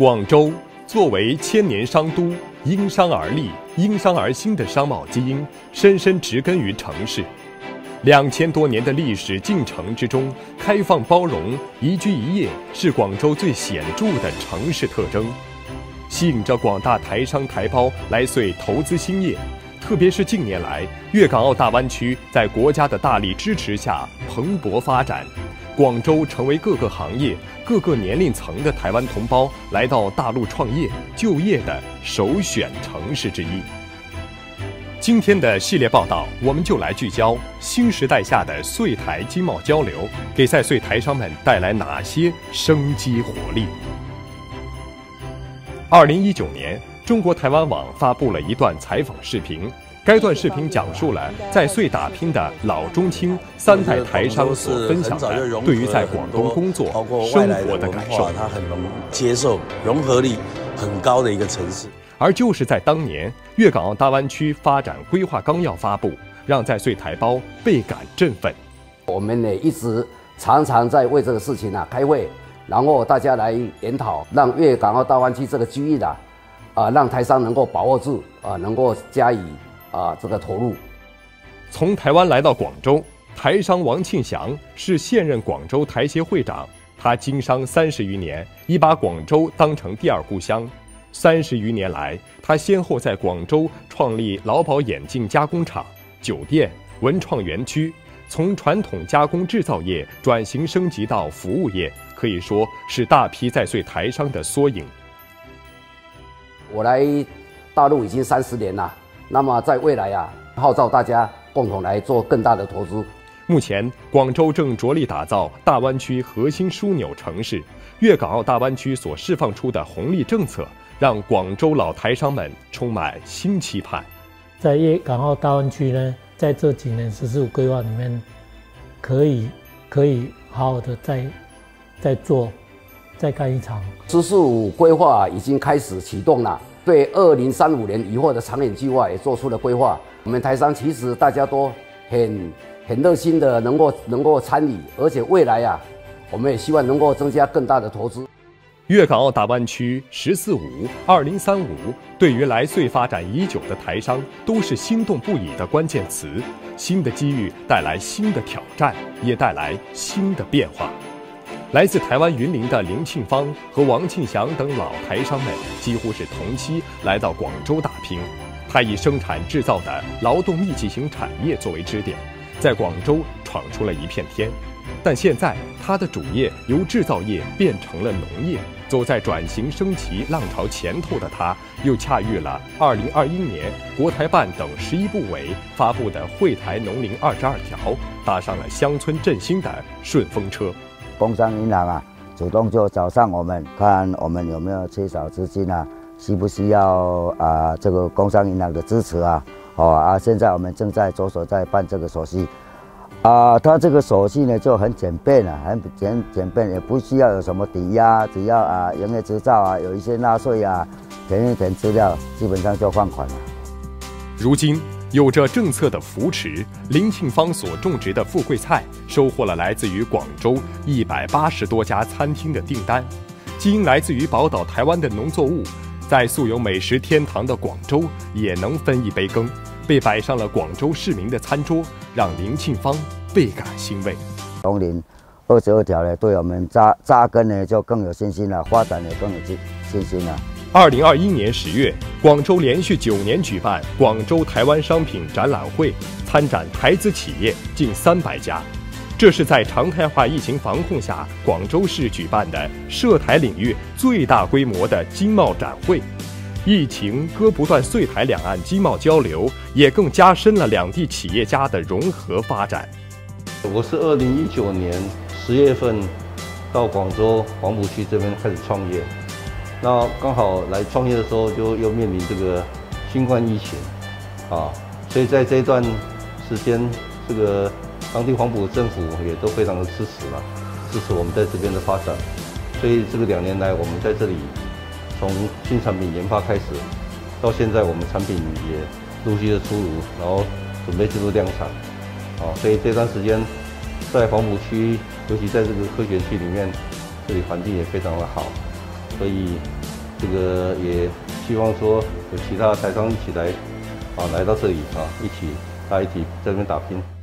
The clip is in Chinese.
广州作为千年商都，因商而立、因商而兴的商贸基因，深深植根于城市。两千多年的历史进程之中，开放包容、宜居宜业是广州最显著的城市特征，吸引着广大台商台胞来穗投资兴业。特别是近年来，粤港澳大湾区在国家的大力支持下蓬勃发展，广州成为各个行业、各个年龄层的台湾同胞来到大陆创业、就业的首选城市之一。今天的系列报道，我们就来聚焦新时代下的穗台经贸交流，给在穗台商们带来哪些生机活力？二零一九年，中国台湾网发布了一段采访视频，该段视频讲述了在穗打拼的老中青三代台商所分享的对于在广东工作、生活的感受。它很容接受，融合力很高的一个城市。而就是在当年，粤港澳大湾区发展规划纲要发布，让在穗台胞倍感振奋。我们呢一直常常在为这个事情啊开会，然后大家来研讨，让粤港澳大湾区这个区域的啊，让台商能够把握住啊，能够加以啊这个投入。从台湾来到广州，台商王庆祥是现任广州台协会长，他经商三十余年，已把广州当成第二故乡。三十余年来，他先后在广州创立劳保眼镜加工厂、酒店、文创园区，从传统加工制造业转型升级到服务业，可以说是大批在穗台商的缩影。我来大陆已经三十年了，那么在未来啊，号召大家共同来做更大的投资。目前，广州正着力打造大湾区核心枢纽城市，粤港澳大湾区所释放出的红利政策。让广州老台商们充满新期盼。在粤港澳大湾区呢，在这几年“十四五”规划里面，可以可以好好的再再做，再干一场。“十四五”规划已经开始启动了，对二零三五年以后的长远计划也做出了规划。我们台商其实大家都很很热心的，能够能够参与，而且未来呀，我们也希望能够增加更大的投资。粤港澳大湾区“十四五”、“二零三五”对于来穗发展已久的台商都是心动不已的关键词。新的机遇带来新的挑战，也带来新的变化。来自台湾云林的林庆芳和王庆祥等老台商们几乎是同期来到广州打拼。他以生产制造的劳动密集型产业作为支点，在广州闯出了一片天。但现在，他的主业由制造业变成了农业。走在转型升级浪潮前头的他，又恰遇了2021年国台办等十一部委发布的惠台农林二十二条，搭上了乡村振兴的顺风车。工商银行啊，主动就找上我们，看我们有没有缺少资金啊，需不需要啊这个工商银行的支持啊？哦啊，现在我们正在着手在办这个手续。啊，它这个手续呢就很简便了，很简简便，也不需要有什么抵押，只要啊营业执照啊，有一些纳税啊，填一填资料，基本上就放款了。如今有着政策的扶持，林庆芳所种植的富贵菜收获了来自于广州一百八十多家餐厅的订单。基因来自于宝岛台湾的农作物，在素有美食天堂的广州也能分一杯羹。被摆上了广州市民的餐桌，让林庆芳倍感欣慰。农林二十二条呢，对我们扎扎根呢就更有信心了，发展也更有信信心了。二零二一年十月，广州连续九年举办广州台湾商品展览会，参展台资企业近三百家。这是在常态化疫情防控下，广州市举办的涉台领域最大规模的经贸展会。疫情割不断穗台两岸经贸交流，也更加深了两地企业家的融合发展。我是二零一九年十月份到广州黄埔区这边开始创业，那刚好来创业的时候就又面临这个新冠疫情啊，所以在这一段时间，这个当地黄埔政府也都非常的支持了，支持我们在这边的发展，所以这个两年来我们在这里。从新产品研发开始，到现在我们产品也陆续的出炉，然后准备进入量产，啊，所以这段时间在黄埔区，尤其在这个科学区里面，这里环境也非常的好，所以这个也希望说有其他台商一起来，啊，来到这里啊，一起大家一起在这边打拼。